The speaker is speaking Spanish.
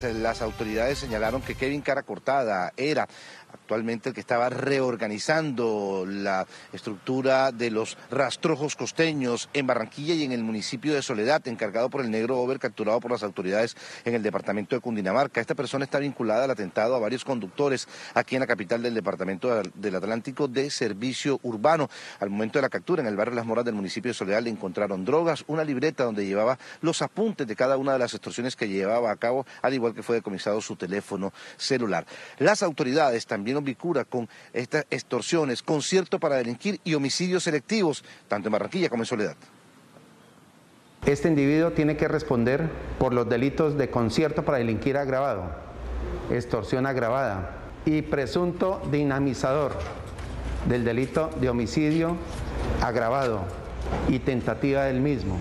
Las autoridades señalaron que Kevin Cara Cortada era actualmente el que estaba reorganizando la estructura de los rastrojos costeños en Barranquilla y en el municipio de Soledad, encargado por el negro Over, capturado por las autoridades en el departamento de Cundinamarca. Esta persona está vinculada al atentado a varios conductores aquí en la capital del departamento del Atlántico de servicio urbano. Al momento de la captura en el barrio Las Moras del municipio de Soledad le encontraron drogas, una libreta donde llevaba los apuntes de cada una de las extorsiones que llevaba a cabo, al igual que fue decomisado su teléfono celular. Las autoridades también obicura con estas extorsiones, concierto para delinquir y homicidios selectivos, tanto en Barranquilla como en Soledad. Este individuo tiene que responder por los delitos de concierto para delinquir agravado, extorsión agravada y presunto dinamizador del delito de homicidio agravado y tentativa del mismo.